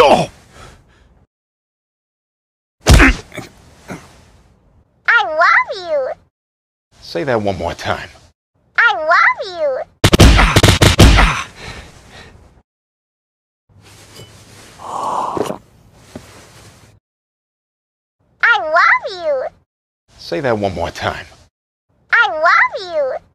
Oh. I love you. Say that one more time. I love you. I love you. Say that one more time. I love you.